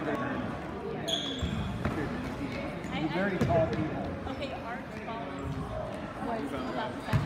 That's what I mean. Very tall people. Okay, Art Ballin was about the second.